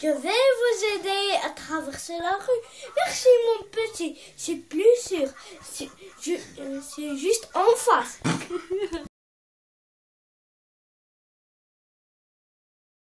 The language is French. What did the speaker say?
Je vais vous aider à traverser la rue. Merci mon petit. C'est plus sûr. C'est je- euh, juste en face.